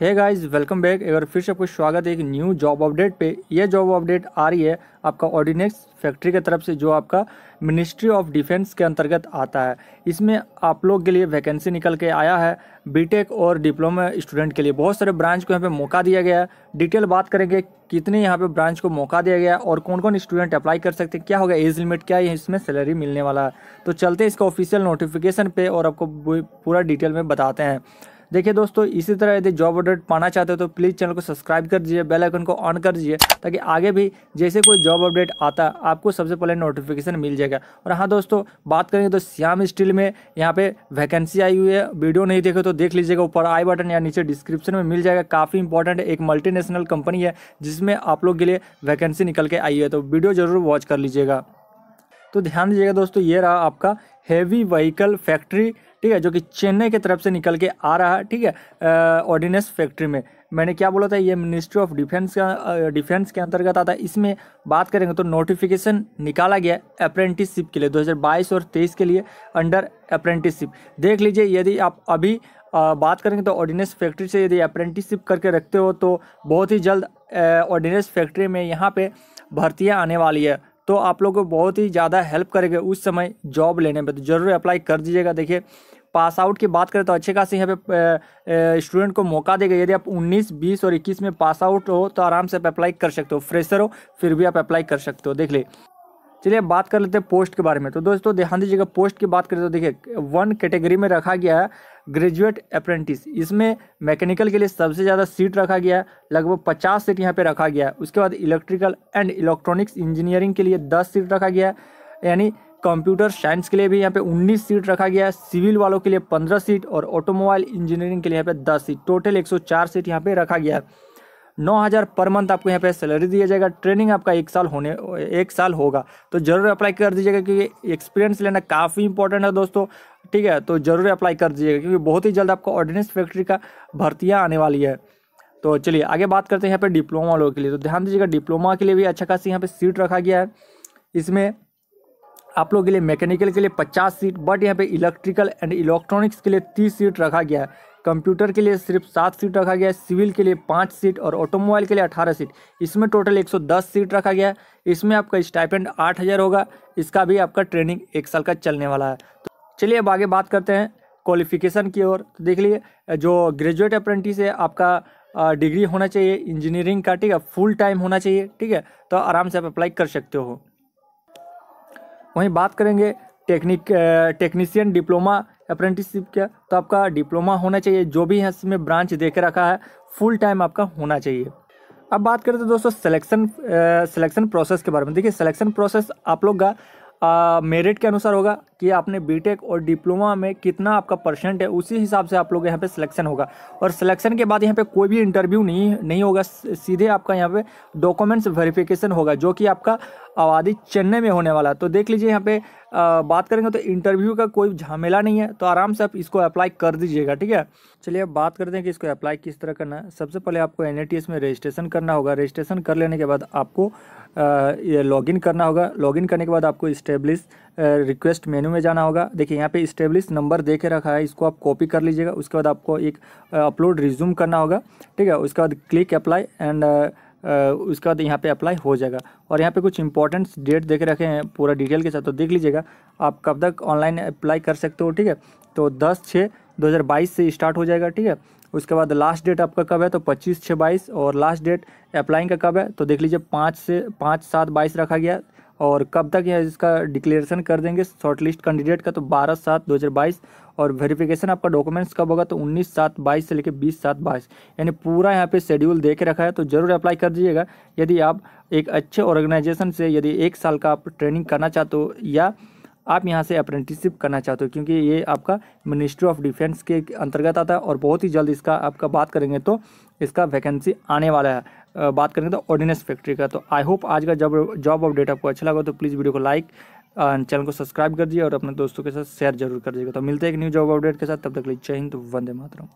Hey guys welcome back एक बार फिर से आपको स्वागत है एक न्यू जॉब अपडेट पे। ये जॉब अपडेट आ रही है आपका ऑर्डिनेक्स फैक्ट्री की तरफ़ से, जो आपका मिनिस्ट्री ऑफ़ डिफेंस के अंतर्गत आता है। इसमें आप लोग के लिए वैकेंसी निकल के आया है। बीटेक और डिप्लोमा स्टूडेंट के लिए बहुत सारे ब्रांच को यहाँ पे मौका दिया गया है। डिटेल बात करेंगे कितने यहाँ पे ब्रांच को मौका दिया गया है और कौन कौन स्टूडेंट अप्लाई कर सकते हैं, क्या होगा एज लिमिट क्या है, इसमें सैलरी मिलने वाला है। तो चलते इसका ऑफिशियल नोटिफिकेशन पे और आपको पूरा डिटेल में बताते हैं। देखिए दोस्तों, इसी तरह यदि जॉब अपडेट पाना चाहते हो तो प्लीज़ चैनल को सब्सक्राइब कर दीजिए बेल आइकन को ऑन कर दीजिए, ताकि आगे भी जैसे कोई जॉब अपडेट आता है आपको सबसे पहले नोटिफिकेशन मिल जाएगा। और हाँ दोस्तों, बात करेंगे तो श्याम स्टील में यहाँ पे वैकेंसी आई हुई है। वीडियो नहीं देखे तो देख लीजिएगा, ऊपर आई बटन या नीचे डिस्क्रिप्शन में मिल जाएगा। काफ़ी इंपॉर्टेंट एक मल्टी कंपनी है, जिसमें आप लोग के लिए वैकेंसी निकल के आई है तो वीडियो ज़रूर वॉच कर लीजिएगा। तो ध्यान दीजिएगा दोस्तों, ये रहा आपका हैवी व्हीकल फैक्ट्री ठीक है जो कि चेन्नई की तरफ़ से निकल के आ रहा है ठीक है ऑर्डिनेंस फैक्ट्री में। मैंने क्या बोला था ये मिनिस्ट्री ऑफ़ डिफेंस का डिफेंस के अंतर्गत आता है। इसमें बात करेंगे तो नोटिफिकेशन निकाला गया अप्रेंटिसशिप के लिए 2022 और 23 के लिए अंडर अप्रेंटिसशिप देख लीजिए यदि आप अभी आ, बात करेंगे तो ऑर्डिनेंस फैक्ट्री से यदि अप्रेंटिसशिप करके रखते हो तो बहुत ही जल्द ऑर्डिनेंस फैक्ट्री में यहाँ पर भर्तियाँ आने वाली है। तो आप लोग को बहुत ही ज़्यादा हेल्प करेगा उस समय जॉब लेने में। तो ज़रूर अप्लाई कर दीजिएगा। देखिए पास आउट की बात करें तो अच्छे खासे यहाँ पे स्टूडेंट को मौका देगा। यदि आप 19, 20 और 21 में पास आउट हो तो आराम से आप अप्लाई कर सकते हो। फ्रेशर हो फिर भी आप अप्लाई कर सकते हो। देख ले चलिए बात कर लेते हैं पोस्ट के बारे में। तो दोस्तों, ध्यान दीजिएगा, पोस्ट की बात करें तो देखिए, वन कैटेगरी में रखा गया है ग्रेजुएट अप्रेंटिस। इसमें मैकेनिकल के लिए सबसे ज़्यादा सीट रखा गया है, लगभग पचास सीट यहाँ पे रखा गया है। उसके बाद इलेक्ट्रिकल एंड इलेक्ट्रॉनिक्स इंजीनियरिंग के लिए दस सीट रखा गया है, यानी कंप्यूटर साइंस के लिए भी यहाँ पे 19 सीट रखा गया है, सिविल वालों के लिए 15 सीट और ऑटोमोबाइल इंजीनियरिंग के लिए यहाँ पे 10 सीट। टोटल 104 सीट यहाँ पे रखा गया है। नौ हज़ार पर मंथ आपको यहाँ पे सैलरी दिया जाएगा। ट्रेनिंग आपका एक साल होने, एक साल होगा। तो ज़रूर अप्लाई कर दीजिएगा क्योंकि एक्सपीरियंस लेना काफ़ी इंपॉर्टेंट है दोस्तों। ठीक है तो ज़रूर अप्लाई कर दीजिएगा क्योंकि बहुत ही जल्द आपको ऑर्डिनेंस फैक्ट्री का भर्तियाँ आने वाली है। तो चलिए, आगे बात करते हैं यहाँ पे डिप्लोमा लोगों के लिए। तो ध्यान दीजिएगा डिप्लोमा के लिए भी अच्छा खासी यहाँ पे सीट रखा गया है। इसमें आप लोग के लिए मैकेनिकल के लिए पचास सीट बट यहाँ पे इलेक्ट्रिकल एंड इलेक्ट्रॉनिक्स के लिए तीस सीट रखा गया है। कंप्यूटर के लिए सिर्फ़ सात सीट रखा गया है, सिविल के लिए पाँच सीट और ऑटोमोबाइल के लिए अठारह सीट। इसमें टोटल एक सौ दस सीट रखा गया है। इसमें आपका स्टाइपेंड आठ हज़ार होगा। इसका भी आपका ट्रेनिंग एक साल का चलने वाला है। तो चलिए अब आगे बात करते हैं क्वालिफिकेशन की ओर। तो देख लीजिए, जो ग्रेजुएट अप्रेंटिस है, आपका डिग्री होना चाहिए इंजीनियरिंग का, ठीक है? फुल टाइम होना चाहिए, ठीक है? तो आराम से आप अप्लाई कर सकते हो। वहीं बात करेंगे टेक्निक टेक्नीशियन डिप्लोमा अप्रेंटिसशिप का तो आपका डिप्लोमा होना चाहिए, जो भी है इसमें ब्रांच देख रखा है फुल टाइम आपका होना चाहिए। अब बात करें तो दोस्तों सिलेक्शन सिलेक्शन प्रोसेस के बारे में। देखिए सिलेक्शन प्रोसेस आप लोग का मेरिट के अनुसार होगा कि आपने बीटेक और डिप्लोमा में कितना आपका परसेंट है, उसी हिसाब से आप लोग यहाँ पे सिलेक्शन होगा। और सिलेक्शन के बाद यहाँ पे कोई भी इंटरव्यू नहीं नहीं होगा सीधे आपका यहाँ पे डॉक्यूमेंट्स वेरिफिकेशन होगा, जो कि आपका आबादी चेन्नई में होने वाला है। तो देख लीजिए यहाँ पे आ, बात करेंगे तो इंटरव्यू का कोई झमेला नहीं है तो आराम से आप इसको अप्लाई कर दीजिएगा ठीक है? चलिए अब बात करते हैं कि इसको अप्लाई किस तरह करना है। सबसे पहले आपको एनएटीएस में रजिस्ट्रेशन करना होगा। रजिस्ट्रेशन कर लेने के बाद आपको ये लॉगिन करना होगा। लॉगिन करने के बाद आपको इस्टेब्लिश रिक्वेस्ट मेनू में जाना होगा। देखिए यहाँ पे इस्टेब्लिश नंबर दे के रखा है इसको आप कॉपी कर लीजिएगा। उसके बाद आपको एक अपलोड रिज्यूम करना होगा ठीक है? उसके बाद क्लिक अप्लाई एंड उसके बाद यहाँ पे अप्लाई हो जाएगा। और यहाँ पे कुछ इंपॉर्टेंट डेट देख रखे हैं, पूरा डिटेल के साथ तो देख लीजिएगा। आप कब तक ऑनलाइन अप्लाई कर सकते हो, ठीक है? तो दस छः दो हज़ार बाईस से स्टार्ट हो जाएगा, ठीक है? उसके बाद लास्ट डेट आपका कब है तो पच्चीस छः बाईस, और लास्ट डेट अप्लाइंग का कब है तो देख लीजिए पाँच से, पाँच सात बाईस रखा गया। और कब तक यह इसका डिक्लेरेशन कर देंगे? शॉर्ट लिस्ट कैंडिडेट का तो बारह सात दो हज़ार बाईस और वेरिफिकेशन आपका डॉक्यूमेंट्स कब होगा? तो उन्नीस सात बाईस से लेकर बीस सात बाईस। यानी पूरा यहाँ पे शेड्यूल दे के रखा है तो ज़रूर अप्लाई कर दीजिएगा। यदि आप एक अच्छे ऑर्गेनाइजेशन से यदि एक साल का आप ट्रेनिंग करना चाहते हो या आप यहाँ से अप्रेंटिसशिप करना चाहते हो, क्योंकि ये आपका मिनिस्ट्री ऑफ़ डिफेंस के अंतर्गत आता है और बहुत ही जल्द इसका आपका बात करेंगे तो इसका वैकेंसी आने वाला है। बात करेंगे तो ऑर्डिनेंस फैक्ट्री का। तो आई होप आज का जब जॉब अपडेट आपको अच्छा लगा तो प्लीज़ वीडियो को लाइक चैनल को सब्सक्राइब कर दिए और अपने दोस्तों के साथ शेयर ज़रूर कर दीजिएगा। तो मिलते हैं एक न्यू जॉब अपडेट के साथ। तब तक लिए जय हिंद, वंदे मातरम।